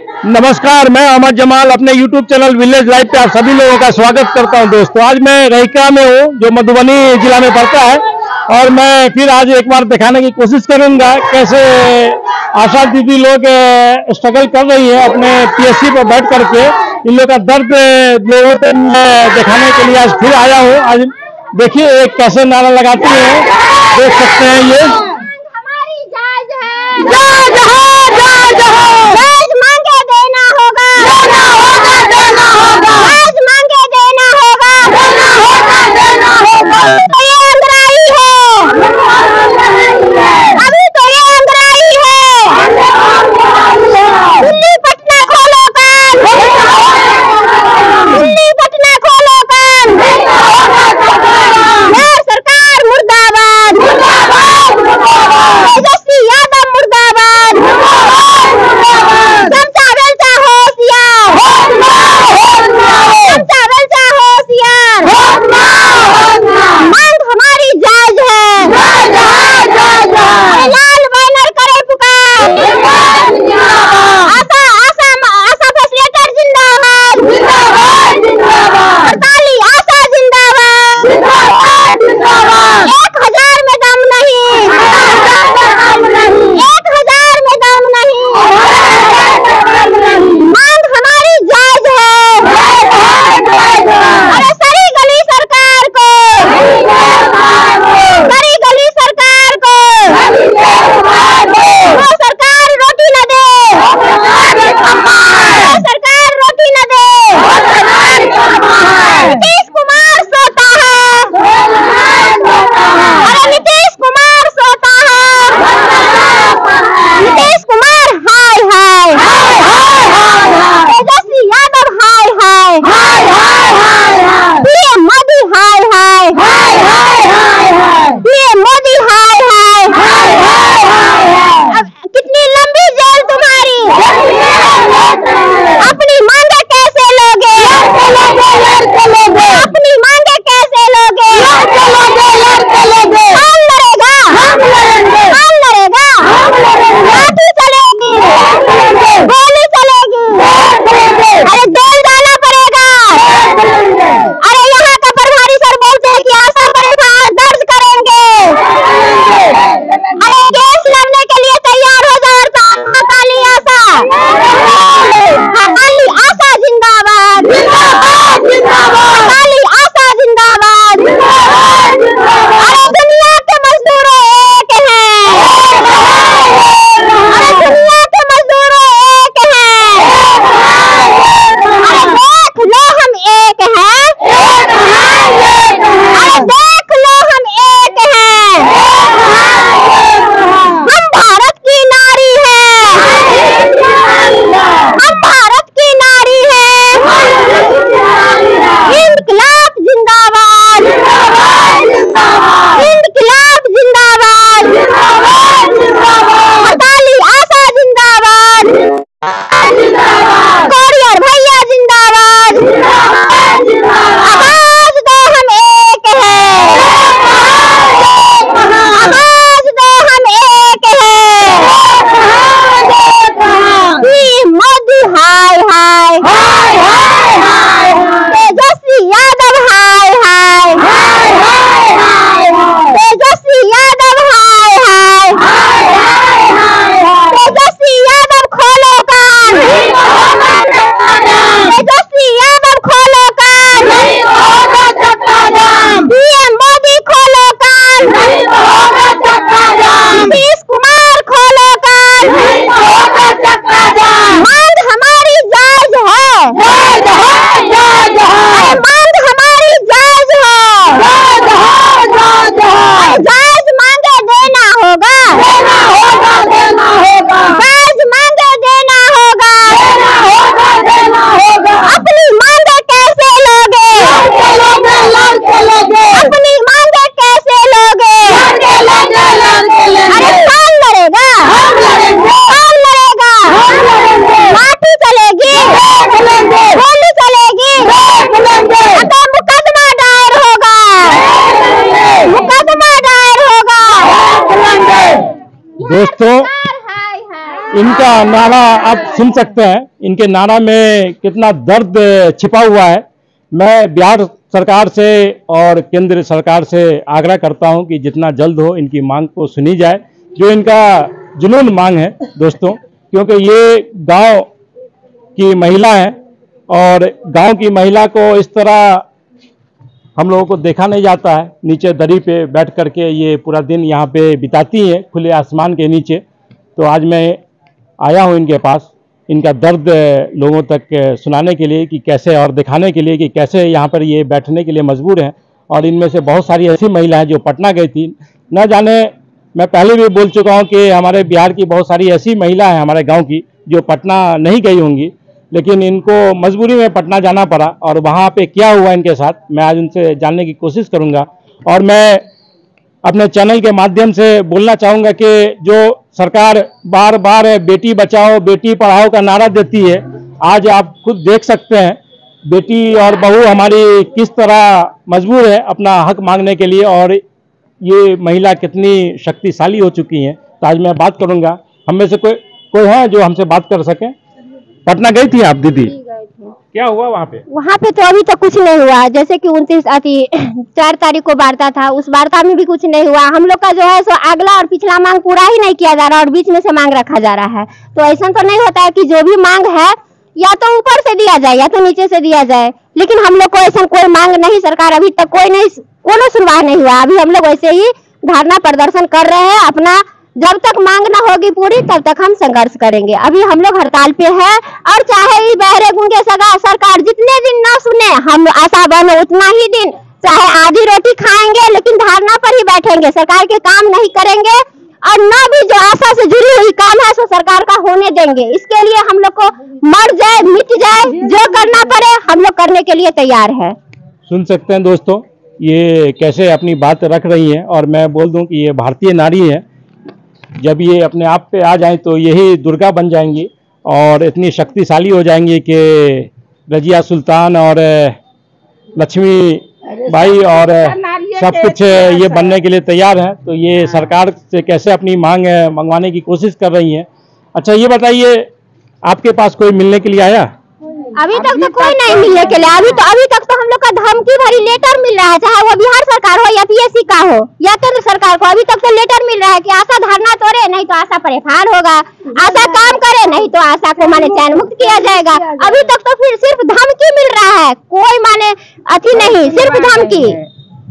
नमस्कार मैं अहमद जमाल अपने YouTube चैनल विलेज लाइफ पे आप सभी लोगों का स्वागत करता हूँ दोस्तों। आज मैं रहीका में हूँ जो मधुबनी जिला में पड़ता है और मैं फिर आज एक बार दिखाने की कोशिश करूँगा कैसे आशा दीदी लोग स्ट्रगल कर रही है अपने पीएससी पर बैठ करके। इन लोग का दर्द लोगों को दिखाने के लिए आज फिर आया हूँ। आज देखिए एक कैसे नारा लगाती है। देख सकते हैं ये। जा जहा, जा जहा। Bye. इनका नारा आप सुन सकते हैं। इनके नारा में कितना दर्द छिपा हुआ है। मैं बिहार सरकार से और केंद्र सरकार से आग्रह करता हूँ कि जितना जल्द हो इनकी मांग को सुनी जाए। जो इनका जुनून मांग है दोस्तों क्योंकि ये गाँव की महिला है और गाँव की महिला को इस तरह हम लोगों को देखा नहीं जाता है। नीचे दरी पे बैठ करके ये पूरा दिन यहाँ पे बिताती हैं खुले आसमान के नीचे। तो आज मैं आया हूँ इनके पास, इनका दर्द लोगों तक सुनाने के लिए कि कैसे और दिखाने के लिए कि कैसे यहाँ पर ये बैठने के लिए मजबूर हैं। और इनमें से बहुत सारी ऐसी महिलाएँ जो पटना गई थी। न जाने, मैं पहले भी बोल चुका हूँ कि हमारे बिहार की बहुत सारी ऐसी महिला हैं हमारे गाँव की, जो पटना नहीं गई होंगी। लेकिन इनको मजबूरी में पटना जाना पड़ा और वहाँ पे क्या हुआ इनके साथ, मैं आज उनसे जानने की कोशिश करूँगा। और मैं अपने चैनल के माध्यम से बोलना चाहूँगा कि जो सरकार बार बार बेटी बचाओ, बेटी पढ़ाओ का नारा देती है। आज आप खुद देख सकते हैं, बेटी और बहू हमारी किस तरह मजबूर है अपना हक मांगने के लिए और ये महिला कितनी शक्तिशाली हो चुकी हैं। तो आज मैं बात करूँगा। हम में से कोई कोई है जो हमसे बात कर सके? पटना गई थी आप, दीदी? क्या हुआ वहाँ पे? वहाँ पे तो अभी तक कुछ नहीं हुआ। जैसे कि उनतीस, अति, चार तारीख को वार्ता था। उस वार्ता में भी कुछ नहीं हुआ। हम लोग का जो है सो अगला और पिछला मांग पूरा ही नहीं किया जा रहा और बीच में से मांग रखा जा रहा है। तो ऐसा तो नहीं होता है कि जो भी मांग है, या तो ऊपर से दिया जाए, या तो नीचे से दिया जाए। लेकिन हम लोग को ऐसा कोई मांग नहीं, सरकार अभी तक कोई नहीं, कोनो सुनवाई नहीं हुआ। अभी हम लोग वैसे ही धरना प्रदर्शन कर रहे हैं, अपना जब तक मांग ना होगी पूरी, तब तक हम संघर्ष करेंगे। अभी हम लोग हड़ताल पे है और चाहे ये बहरे गुंगे सगा, सरकार जितने दिन ना सुने, हम आशा बनो उतना ही दिन। चाहे आधी रोटी खाएँगे, लेकिन धारणा पर ही बैठेंगे। सरकार के काम नहीं करेंगे और न भी जो आशा से जुड़ी हुई काम है, सो सरकार का होने देंगे। इसके लिए हम लोग को मर जाए, मिट जाए, जो करना पड़े, हम लोग करने के लिए तैयार है। सुन सकते हैं दोस्तों, ये कैसे अपनी बात रख रही हैं और मैं बोल दूँ कि ये भारतीय नारी है। जब ये अपने आप पे आ जाएँ तो यही दुर्गा बन जाएँगी और इतनी शक्तिशाली हो जाएँगी कि रजिया सुल्तान और लक्ष्मी भाई और सब कुछ ये बनने के लिए तैयार हैं। तो ये सरकार से कैसे अपनी मांग मंगवाने की कोशिश कर रही हैं? अच्छा ये बताइए आपके पास कोई मिलने के लिए आया? अभी तक तो कोई नहीं मिलने के लिए अभी तो अभी तक तो हम लोग का धमकी भरी लेटर मिल रहा है चाहे वो बिहार सरकार हो या पीएससी का हो या केंद्र सरकार को। अभी तक तो लेटर मिल रहा है कि आशा धरना तोड़े नहीं तो आशा पर एफआईआर होगा। आशा काम करे नहीं तो आशा को माने चैन मुक्त किया जाएगा। अभी तक तो फिर सिर्फ़ धमकी मिल रहा है। कोई माने अति नहीं सिर्फ़ धमकी।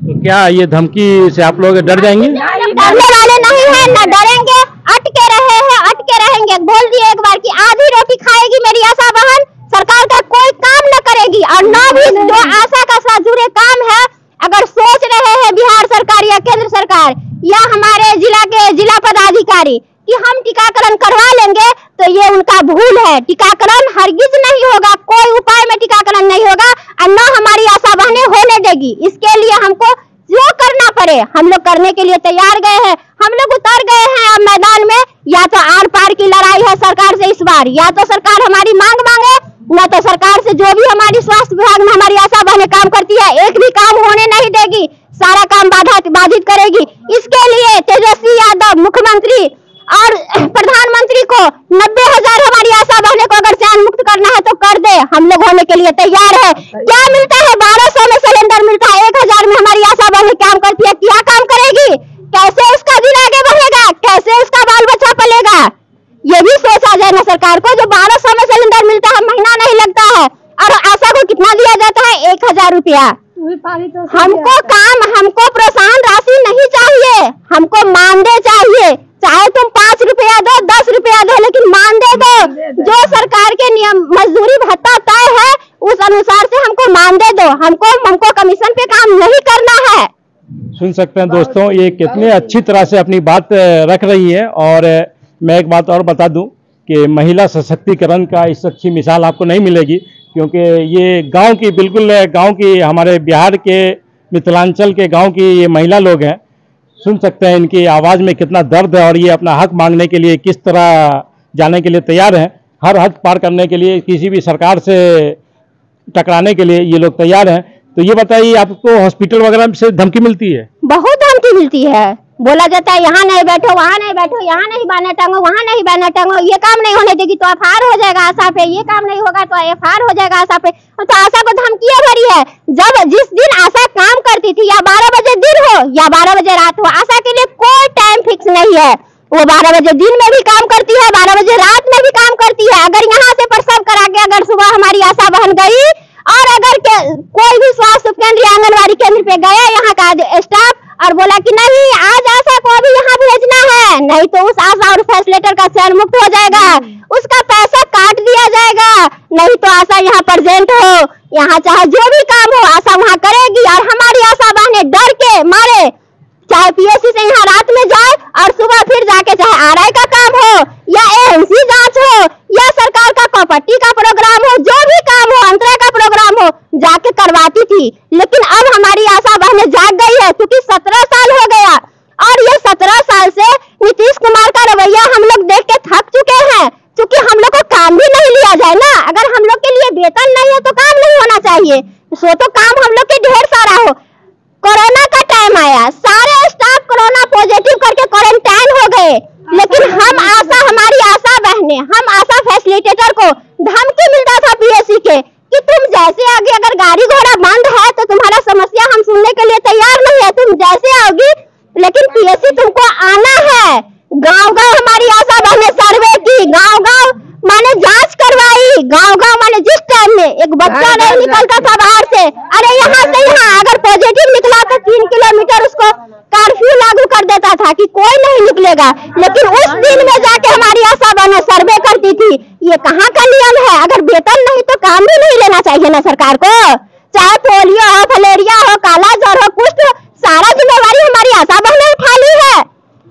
तो क्या ये धमकी से आप लोग डर जाएँगे? डरने वाले नहीं है न डरेंगे। अटके रहे हैं अटके रहेंगे। बोल दिए एक बार कि आधी रोटी खाएगी मेरी आशा बहन। सरकार का कोई काम न करेगी और न भी जो आशा का साथ जुड़े काम है अगर सोच रहे हैं बिहार सरकार या केंद्र सरकार या हमारे जिला के जिला पदाधिकारी कि हम टीकाकरण करवा लेंगे तो ये उनका भूल है। टीकाकरण हरगिज नहीं होगा कोई उपाय में टीकाकरण नहीं होगा और न हमारी आशा बहने होने देगी। इसके लिए हमको जो करना पड़े। हम लोग करने के लिए तैयार गए हैं। हम लोग उतर गए हैं अब मैदान में। या तो आर पार की लड़ाई है सरकार से इस बार। या तो सरकार हमारी मांग मांगे, न तो सरकार से जो भी हमारी स्वास्थ्य विभाग में हमारी आशा बहने काम करती है, एक भी काम होने नहीं देगी। सारा काम बाधा बाधित करेगी। इसके लिए तेजस्वी यादव मुख्यमंत्री और प्रधानमंत्री को नब्बे हज़ार हमारी आशा बहने को अगर चैन मुक्त करना है तो कर दे। हम लोग होने के लिए तैयार है। क्या मिलता है बारह सौ में सिलेंडर मिलता है एक हज़ार में हमारी आशा बहने काम करती है क्या काम करेगी कैसे उसका दिन आगे बढ़ेगा कैसे उसका बाल बच्चा पलेगा ये भी सोचा जाए ना सरकार को जो बारह सौ में सिलेंडर मिलता है महीना नहीं लगता है और आशा को कितना दिया जाता है एक हज़ार रुपया हमको काम हमको प्रोत्साहन राशि नहीं चाहिए। हमको मानदे चाहिए। चाहे तुम पाँच रुपया दो दस रुपया दो लेकिन मानदे दो। जो सरकार के नियम मजदूरी भत्ता तय है उस अनुसार से हमको मानदे दो। हमको हमको कमीशन पे काम नहीं करना है। सुन सकते हैं दोस्तों ये कितने अच्छी तरह से अपनी बात रख रही है। और मैं एक बात और बता दूँ कि महिला सशक्तिकरण का इस अच्छी मिसाल आपको नहीं मिलेगी। क्योंकि ये गाँव की बिल्कुल, गाँव की हमारे बिहार के, मिथिलांचल के गाँव की ये महिला लोग हैं। सुन सकते हैं इनकी आवाज़ में कितना दर्द है और ये अपना हक मांगने के लिए किस तरह जाने के लिए तैयार हैं। हर हद पार करने के लिए, किसी भी सरकार से टकराने के लिए ये लोग तैयार हैं। तो ये बताइए, आपको हॉस्पिटल वगैरह से धमकी मिलती है? बहुत धमकी मिलती है। बोला जाता है, यहाँ नहीं बैठो, वहाँ नहीं बैठो, यहाँ नहीं बाने टांगो, वहाँ नहीं बाने टांगो, ये काम नहीं होने देगी तो एफ़ हो जाएगा आशा पे, ये काम नहीं होगा तो एफ़ हो जाएगा आशा पे। तो आशा को धमकियाँ भरी है, जब जिस दिन आशा काम करती थी, या बारह बजे दिन हो, या बारह बजे रात हो, आशा के लिए कोई टाइम फिक्स नहीं है। वो बारह बजे दिन में भी काम करती है, बारह बजे रात में भी काम करती है। अगर यहाँ से प्रसव करा के, अगर सुबह हमारी आशा बहन गई और अगर के, कोई भी स्वास्थ्य केंद्र या आंगनबाड़ी केंद्र पे गया यहाँ का स्टाफ और बोला कि नहीं आज आशा को भी यहाँ भेजना है नहीं तो उस आशा और फैसिलेटर का चयन मुक्त हो जाएगा। उसका पैसा काट दिया जाएगा। नहीं तो आशा यहाँ प्रेजेंट हो। यहाँ चाहे जो भी काम हो आशा वहाँ करेगी और हमारी आशा बहने डर के मारे। चाहे पीएससी से यहाँ रात में जाए और सुबह फिर जाके चाहे आरआई का काम हो या एएमसी जाँच हो या सरकार का प्रॉपर्टी का प्रोग्राम हो, जो भी काम हो अंतरा का प्रोग्राम हो, जाके करवाती थी। लेकिन अब हमारी आशा बहने जाग गई है, क्योंकि सत्रह साल हो गया और ये सत्रह साल से नीतीश कुमार का रवैया हम लोग देख के थक चुके हैं क्योंकि हम लोग को काम भी नहीं लिया जाए ना अगर हम लोग के लिए वेतन नहीं है तो काम नहीं होना चाहिए सो तो काम हम लोग के ढेर सारा हो कोरोना का टाइम आया सारे स्टाफ कोरोना पॉजिटिव करके क्वारंटाइन हो गए लेकिन हम आशा हमारी आशा बहने हम आशा फैसिलिटेटर को धमकी मिलता था पीएससी के कि तुम जैसे आगे अगर गाड़ी घोड़ा बंद है तो तुम्हारा समस्या हम सुनने के लिए तैयार नहीं है तुम जैसे आओगी लेकिन पीएससी तुमको आना है गाँव गाँव हमारी आशा बहने सर्वे की गाँव गाँव माने जाँच करवाई गाँव गाँव माने जिस टाइम में एक बच्चा नहीं निकलता था बाहर से अरे यहाँ से यहाँ अगर पॉजिटिव निकला तो तीन किलोमीटर उसको कर्फ्यू लागू कर देता था कि कोई नहीं निकलेगा। लेकिन उस दिन में जाके हमारी आशा बहने सर्वे करती थी ये कहाँ का नियम है? अगर वेतन नहीं तो काम भी नहीं लेना चाहिए ना सरकार को। चाहे पोलियो हो फलेरिया हो काला ज्वर हो कुछ सारा जिम्मेवारी हमारी आशा बहने उठा ली है।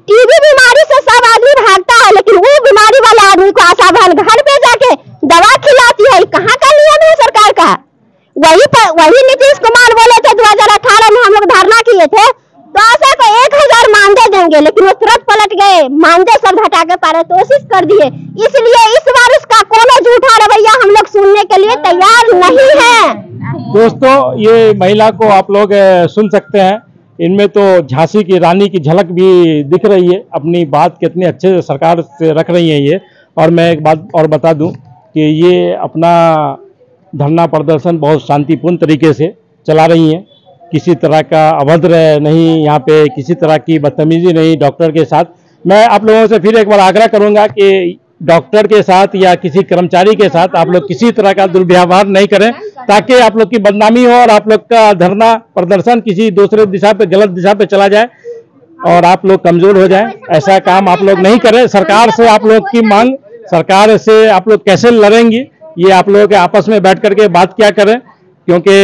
टीबी बीमारी से सब आदमी भागता है लेकिन वो बीमारी वाले आदमी को आशा बहन घर पे जाके दवा खिलाती है कहाँ का नियम है सरकार का? वही वही नीतीश कुमार बोले थे 2018 में हम लोग धरना किए थे तो को एक हज़ार मानदे देंगे, लेकिन वो तुरंत पलट गए। मानदे सब हटा के पारे, कोशिश कर दिए। इसलिए इस बार उसका कोनो झूठा रवैया हम लोग सुनने के लिए तैयार नहीं है। दोस्तों, ये महिला को आप लोग सुन सकते हैं। इनमें तो झांसी की रानी की झलक भी दिख रही है। अपनी बात कितने अच्छे से सरकार से रख रही है ये। और मैं एक बात और बता दूँ कि ये अपना धरना प्रदर्शन बहुत शांतिपूर्ण तरीके से चला रही हैं। किसी तरह का अभद्र नहीं, यहाँ पे किसी तरह की बदतमीजी नहीं डॉक्टर के साथ। मैं आप लोगों से फिर एक बार आग्रह करूँगा कि डॉक्टर के साथ या किसी कर्मचारी के साथ आप लोग किसी तरह का दुर्व्यवहार नहीं करें, ताकि आप लोग की बदनामी हो और आप लोग का धरना प्रदर्शन किसी दूसरे दिशा पे, गलत दिशा पे चला जाए और आप लोग कमज़ोर हो जाए। ऐसा काम आप लोग नहीं करें। सरकार से आप लोग की मांग, सरकार से आप लोग कैसे लड़ेंगी, ये आप लोगों के आपस में बैठ करके बात क्या करें। क्योंकि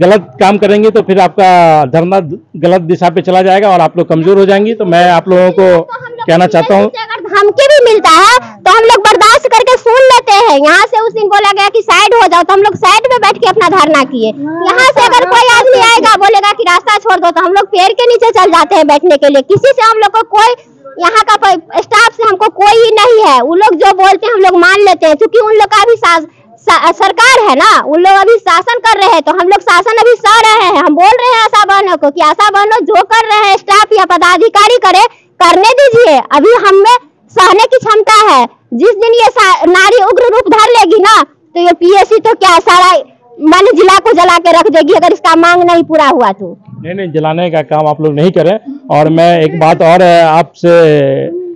गलत काम करेंगे तो फिर आपका धरना गलत दिशा पे चला जाएगा और आप लोग कमज़ोर हो जाएँगी। तो मैं आप लोगों को कहना चाहता हूँ। धमकी भी मिलता है तो हम लोग बर्दाश्त करके सुन लेते हैं। यहाँ से उस दिन बोला गया कि साइड हो जाओ तो हम लोग साइड में बैठ के अपना धरना किए। यहाँ से अगर कोई आदमी आएगा बोलेगा कि रास्ता छोड़ दो तो हम लोग पेड़ के नीचे चल जाते हैं बैठने के लिए। किसी से हम लोग को कोई यहाँ का स्टाफ से हमको कोई नहीं है। वो लोग जो बोलते हैं हम लोग मान लेते हैं। क्योंकि उन लोग का भी सास सा- सरकार है ना, उन लोग अभी शासन कर रहे हैं तो हम लोग शासन अभी सह रहे हैं। हम बोल रहे हैं आशा बहनों को कि आशा बहनों, जो कर रहे हैं स्टाफ या पदाधिकारी करे, करने दीजिए। अभी हमें सहने की क्षमता है। जिस दिन ये नारी उग्र रूप धर लेगी ना तो ये पीएससी तो क्या सारा मन जिला को जला के रख देगी, अगर इसका मांग नहीं पूरा हुआ तो। नहीं नहीं, जलाने का काम आप लोग नहीं करें। और मैं एक बात और आपसे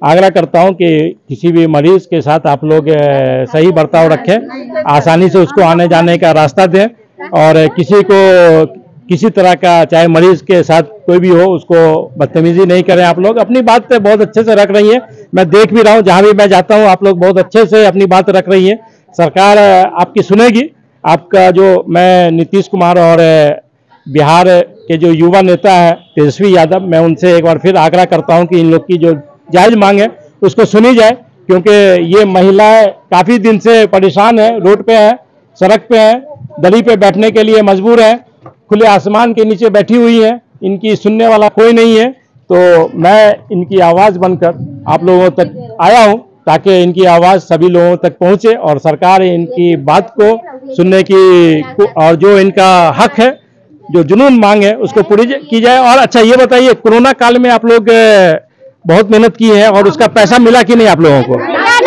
आग्रह करता हूँ कि किसी भी मरीज़ के साथ आप लोग सही बर्ताव रखें, आसानी से उसको आने जाने का रास्ता दें और किसी को किसी तरह का, चाहे मरीज़ के साथ कोई भी हो, उसको बदतमीजी नहीं करें आप लोग। अपनी बात बहुत अच्छे से रख रही हैं। मैं देख भी रहा हूँ, जहाँ भी मैं जाता हूँ, आप लोग बहुत अच्छे से अपनी बात रख रही हैं। सरकार आपकी सुनेगी। आपका जो मैं नीतीश कुमार और बिहार के जो युवा नेता है, तेजस्वी यादव, मैं उनसे एक बार फिर आग्रह करता हूँ कि इन लोग की जो जायज़ मांग है, उसको सुनी जाए, क्योंकि ये महिलाएँ काफ़ी दिन से परेशान है, रोड पे है, सड़क पे है दली पे बैठने के लिए मजबूर है, खुले आसमान के नीचे बैठी हुई हैं, इनकी सुनने वाला कोई नहीं है तो मैं इनकी आवाज़ बनकर आप लोगों तक आया हूँ, ताकि इनकी आवाज़ सभी लोगों तक पहुँचे और सरकार इनकी बात को सुनने की और जो इनका हक है, जो जुनून मांग है, उसको पूरी की जाए। और अच्छा ये बताइए, कोरोना काल में आप लोग बहुत मेहनत की है और उसका पैसा मिला कि नहीं आप लोगों को?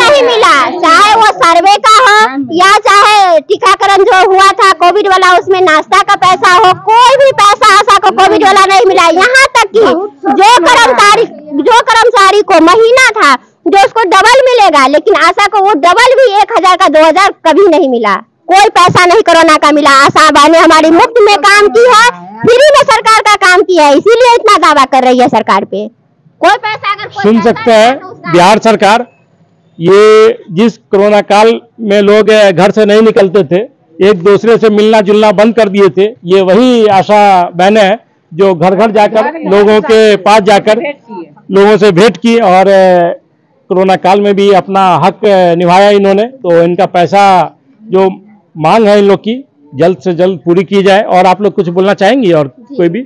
नहीं मिला। चाहे वो सर्वे का हो या चाहे टीकाकरण जो हुआ था, कोविड वाला, उसमें नाश्ता का पैसा हो, कोई भी पैसा आशा को कोविड वाला नहीं मिला। यहाँ तक कि जो कर्मचारी जो कर्मचारी को महीना था, जो उसको डबल मिलेगा, लेकिन आशा को वो डबल भी एक हज़ार का, दो हज़ार कभी नहीं मिला। कोई पैसा नहीं कोरोना का मिला। आशा ने हमारी मुफ़्त में काम की है, फ्री में सरकार का काम किया है, इसीलिए इतना दावा कर रही है सरकार पे। कोई पैसा अगर कोई सुन पैसा सकते हैं तो बिहार सरकार ये जिस कोरोना काल में लोग घर से नहीं निकलते थे एक दूसरे से मिलना जुलना बंद कर दिए थे ये वही आशा बहनें हैं जो घर घर जाकर लोगों के पास जाकर लोगों से भेंट की और कोरोना काल में भी अपना हक निभाया इन्होंने तो इनका पैसा जो मांग है इन लोग की जल्द से जल्द पूरी की जाए और आप लोग कुछ बोलना चाहेंगी और कोई भी?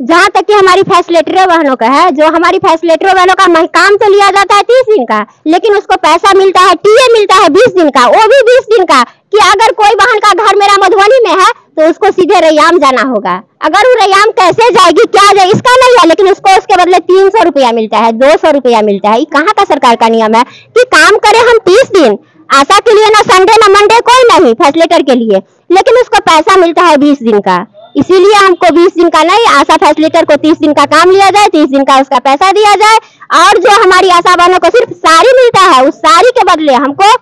जहाँ तक कि हमारी फैसिलिटेटर बहनों का है, जो हमारी फैसिलिटेटर बहनों का काम तो लिया जाता है तीस दिन का, लेकिन उसको पैसा मिलता है, टीए मिलता है बीस दिन का, वो भी बीस दिन का, कि अगर कोई बहन का घर मेरा मधुबनी में है तो उसको सीधे रैयाम जाना होगा। अगर वो रैयाम कैसे जाएगी, क्या जाए, इसका नहीं है, लेकिन उसको उसके बदले तीन सौ रुपया मिलता है, दो सौ रुपया मिलता है। कहाँ का सरकार का नियम है? कि काम करें हम तीस दिन, आशा के लिए ना, संडे ना मंडे, कोई नहीं फैसिलेटर के लिए, लेकिन उसको पैसा मिलता है बीस दिन का। इसीलिए हमको बीस दिन का नहीं, आशा फैसिलिटेटर को तीस दिन का काम लिया जाए, तीस दिन का उसका पैसा दिया जाए। और जो हमारी आशा बहनों को सिर्फ़ साड़ी मिलता है, उस साड़ी के बदले हमको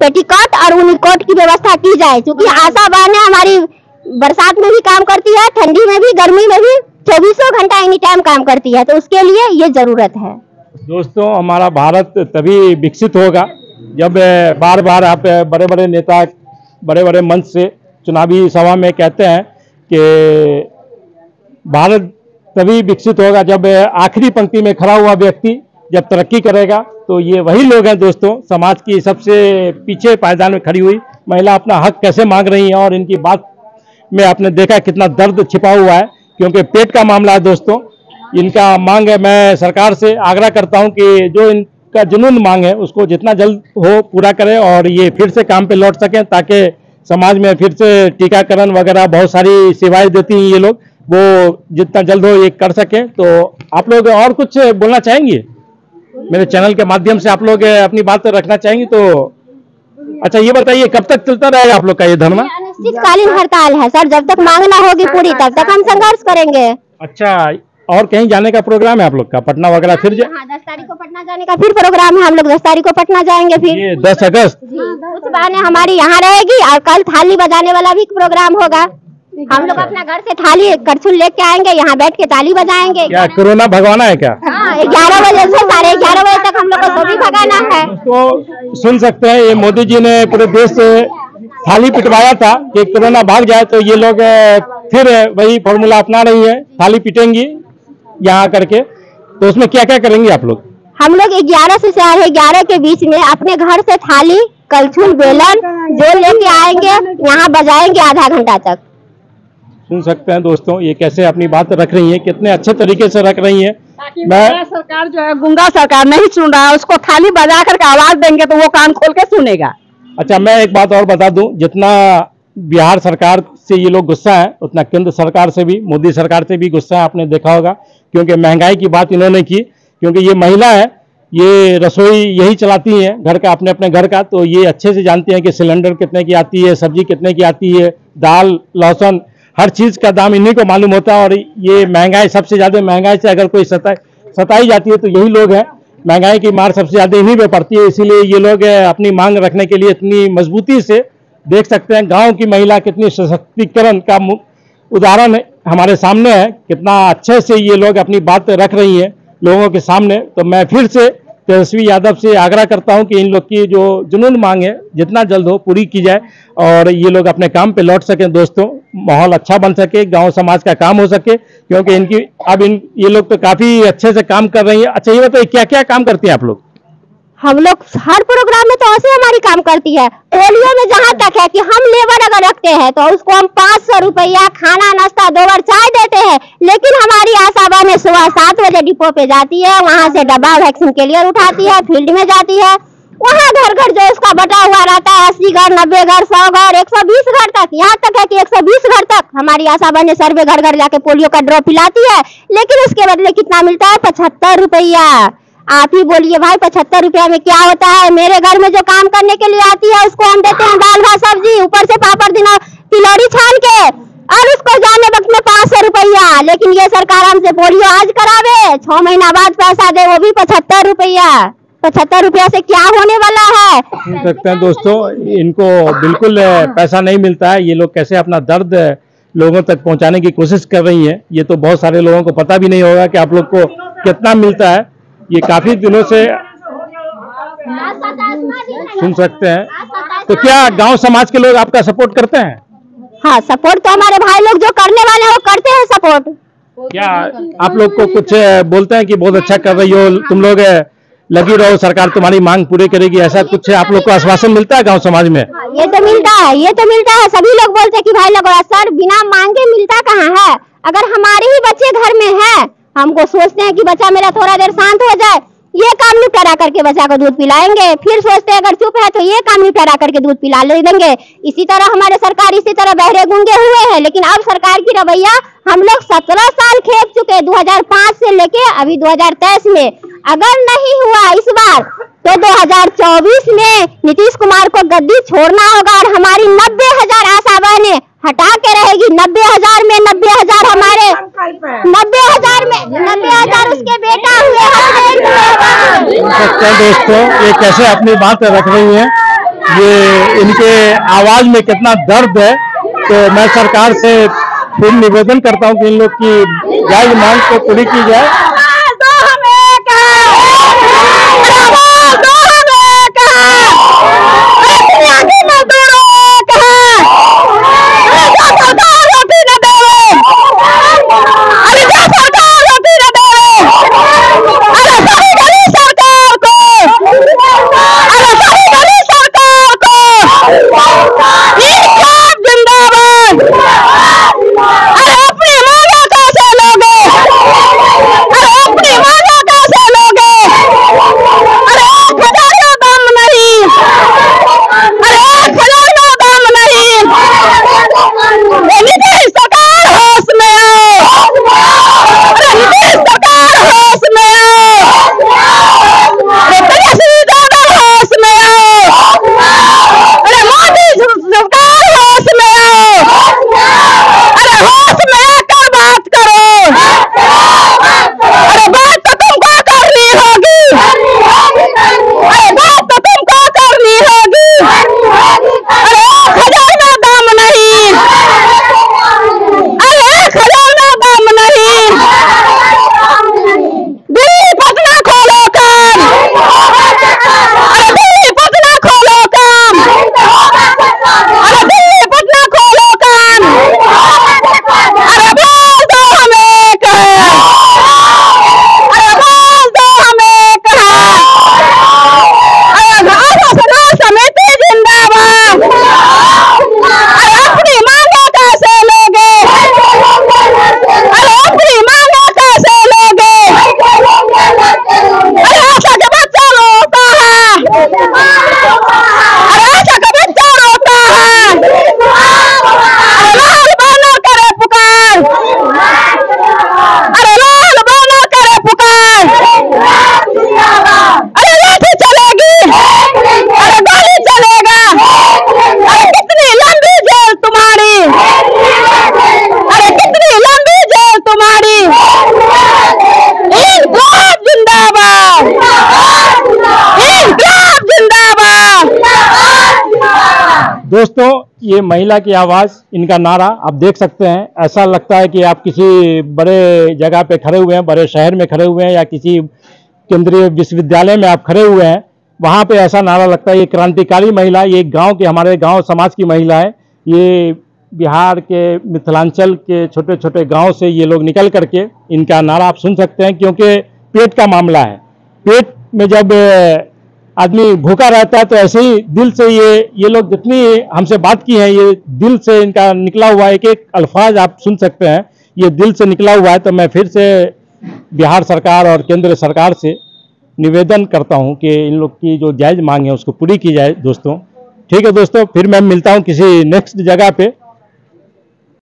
पेटीकोट और यूनिकोट की व्यवस्था की जाए। क्योंकि आशा बहनें हमारी बरसात में भी काम करती है, ठंडी में भी, गर्मी में भी, चौबीसों घंटा एनी टाइम काम करती है। तो उसके लिए ये ज़रूरत है। दोस्तों, हमारा भारत तभी विकसित होगा जब बार बार आप बड़े बड़े नेता बड़े बड़े मंच से चुनावी सभा में कहते हैं कि भारत तभी विकसित होगा जब आखिरी पंक्ति में खड़ा हुआ व्यक्ति जब तरक्की करेगा। तो ये वही लोग हैं दोस्तों, समाज की सबसे पीछे पायदान में खड़ी हुई महिला अपना हक कैसे मांग रही हैं और इनकी बात में आपने देखा कितना दर्द छिपा हुआ है, क्योंकि पेट का मामला है दोस्तों। इनका मांग है, मैं सरकार से आग्रह करता हूँ कि जो इनका जुनून मांग है, उसको जितना जल्द हो पूरा करें और ये फिर से काम पे लौट सकें ताकि समाज में फिर से टीकाकरण वगैरह बहुत सारी सेवाएँ देती हैं ये लोग। वो जितना जल्द हो ये कर सकें। तो आप लोग और कुछ बोलना चाहेंगे? मेरे चैनल के माध्यम से आप लोग अपनी बात रखना चाहेंगे तो अच्छा ये बताइए कब तक चलता रहेगा आप लोग का ये धरना? अनिश्चितकालीन हड़ताल है सर। जब तक मांग ना होगी पूरी तब तक हम संघर्ष करेंगे। अच्छा और कहीं जाने का प्रोग्राम है आप लोग का? पटना वगैरह फिर जा- हाँ दस तारीख को पटना जाने का फिर प्रोग्राम है हम लोग दस तारीख को पटना जाएँगे फिर। ये दस अगस्त। उस बहाने हमारी यहाँ रहेगी और कल थाली बजाने वाला भी प्रोग्राम होगा। हम लोग अपना घर से थाली करछुल लेके आएँगे यहाँ बैठ के ताली बजाएँगे। क्या कोरोना भगवाना है क्या? हाँ ग्यारह बजे से साढ़े ग्यारह बजे तक हम लोग को सभी भगाना है। तो सुन सकते हैं ये मोदी जी ने पूरे देश से थाली पिटवाया था कि कोरोना भाग जाए तो ये लोग फिर वही फॉर्मूला अपना रही है थाली पिटेंगी। यहाँ करके तो उसमें क्या क्या करेंगे आप लोग? हम लोग ग्यारह से साढ़े ग्यारह के बीच में अपने घर से थाली कलछुल बेलन जो लेके आएँगे यहाँ बजाएँगे आधा घंटा तक। सुन सकते हैं दोस्तों ये कैसे अपनी बात रख रही है कितने अच्छे तरीके से रख रही है। मैं मैं सरकार जो है गुंगा सरकार नहीं सुन रहा है उसको थाली बजा करके आवाज़ देंगे तो वो कान खोल के सुनेगा। अच्छा मैं एक बात और बता दूँ जितना बिहार सरकार से ये लोग गुस्सा है, उतना केंद्र सरकार से भी, मोदी सरकार से भी गुस्सा है, आपने देखा होगा, क्योंकि महँगाई की बात इन्होंने की, क्योंकि ये महिला है, ये रसोई यही चलाती हैं, घर का, अपने अपने घर का तो ये अच्छे से जानती हैं कि सिलेंडर कितने की आती है, सब्ज़ी कितने की आती है, दाल, लहसुन, हर चीज़ का दाम इन्हीं को मालूम होता है, और ये महँगाई सबसे ज़्यादा, महँगाई से अगर कोई सता सताई जाती है तो यही लोग हैं, महँगाई की मार सबसे ज़्यादा इन्हीं पे पड़ती है, इसीलिए ये लोग अपनी मांग रखने के लिए इतनी मजबूती से देख सकते हैं गाँव की महिला कितनी सशक्तिकरण का उदाहरण हमारे सामने है, कितना अच्छे से ये लोग अपनी बात रख रही हैं लोगों के सामने। तो मैं फिर से तेजस्वी यादव से आग्रह करता हूँ कि इन लोग की जो जुनून मांग है, जितना जल्द हो पूरी की जाए और ये लोग अपने काम पे लौट सकें। दोस्तों, माहौल अच्छा बन सके, गाँव समाज का काम हो सके, क्योंकि इनकी, अब इन, ये लोग तो काफ़ी अच्छे से काम कर रही हैं। अच्छा ये बताइए क्या क्या काम करती हैं आप लोग? हम लोग हर प्रोग्राम में तो ऐसे हमारी काम करती है। पोलियो में जहाँ तक है कि हम लेबर अगर रखते हैं तो उसको हम पाँच सौ रुपया खाना, नाश्ता, दो बार चाय देते हैं। लेकिन हमारी आशा बहनें सुबह सात बजे डिपो पे जाती है, वहाँ से डब्बा वैक्सीन के लिए उठाती है, फ़ील्ड में जाती है। वहाँ घर घर जो उसका बटा हुआ रहता है, अस्सी घर, नब्बे घर, सौ घर, एक सौ बीस घर तक, यहाँ तक है कि एक सौ बीस घर तक। हमारी आशा बहने सर्वे घर घर जाके पोलियो का ड्रॉप पिलाती है। लेकिन उसके बदले कितना मिलता है? पचहत्तर रुपया। आप ही बोलिए, भाई, पचहत्तर रुपया में क्या होता है? मेरे घर में जो काम करने के लिए आती है, उसको हम देते हैं दाल, भात, सब्ज़ी, ऊपर से पापड़ दिना तिलौरी छान के, और उसको जाने वक्त में पाँच सौ रुपया। लेकिन ये सरकार हमसे पोलियो आज करावे, छह महीना बाद पैसा दे, वो भी पचहत्तर रुपया। पचहत्तर रुपया से क्या होने वाला है? सकते हैं, दोस्तों, इनको बिल्कुल पैसा नहीं मिलता है। ये लोग कैसे अपना दर्द लोगों तक पहुँचाने की कोशिश कर रही हैं? ये तो बहुत सारे लोगों को पता भी नहीं होगा कि आप लोग को कितना मिलता है। ये काफ़ी दिनों से सुन सकते हैं। तो क्या गाँव समाज के लोग आपका सपोर्ट करते हैं? हाँ सपोर्ट तो हमारे भाई लोग जो करने वाले हैं वो करते हैं सपोर्ट। क्या आप लोग को कुछ बोलते हैं कि बहुत अच्छा कर रही हो तुम लोग लगी रहो सरकार तुम्हारी मांग पूरी करेगी ऐसा कुछ आप लोग को आश्वासन मिलता है गाँव समाज में? ये तो मिलता है ये तो मिलता है सभी लोग बोलते हैं कि भाई लोग सर बिना मांगे मिलता कहाँ है? अगर हमारे ही बच्चे घर में है हमको सोचते हैं कि बच्चा मेरा थोड़ा देर शांत हो जाए, ये काम निपटारा करके बच्चा को दूध पिलाएँगे। फिर सोचते हैं, अगर चुप है तो ये काम निपटारा करके दूध पिला ले देंगे। इसी तरह हमारे सरकार इसी तरह बहरे गूँगे हुए हैं, लेकिन अब सरकार की रवैया हम लोग सत्रह साल खेप चुके 2005 से लेके अभी 2023 में। अगर नहीं हुआ इस बार तो 2024 में नीतीश कुमार को गद्दी छोड़ना होगा और हमारी नब्बे हज़ार आशा बहने हटा के रहेगी। नब्बे हज़ार में नब्बे हज़ार हमारे नब्बे हज़ार में नब्बे हज़ार उसके बेटा हुए दोस्तों, ये कैसे अपनी बात रख रही हैं? ये इनके आवाज़ में कितना दर्द है। तो मैं सरकार से फिर निवेदन करता हूँ कि इन लोग की जायज़ मांग को पूरी की जाए। दोस्तों, ये महिला की आवाज़, इनका नारा, आप देख सकते हैं। ऐसा लगता है कि आप किसी बड़े जगह पे खड़े हुए हैं, बड़े शहर में खड़े हुए हैं, या किसी केंद्रीय विश्वविद्यालय में आप खड़े हुए हैं। वहाँ पे ऐसा नारा लगता है, ये क्रांतिकारी महिला, ये गाँव की, हमारे गाँव समाज की महिला है। ये बिहार के, मिथिलांचल के छोटे छोटे गाँव से ये लोग निकल करके इनका नारा आप सुन सकते हैं, क्योंकि पेट का मामला है। पेट में जब आदमी भूखा रहता है तो ऐसे ही दिल से ये ये लोग जितनी हमसे बात की है, ये दिल से इनका निकला हुआ एक एक अल्फाज आप सुन सकते हैं। ये दिल से निकला हुआ है तो मैं फिर से बिहार सरकार और केंद्र सरकार से निवेदन करता हूँ कि इन लोग की जो जायज़ मांग है, उसको पूरी की जाए, दोस्तों। ठीक है दोस्तों, फिर मैं मिलता हूँ किसी नेक्स्ट जगह पे।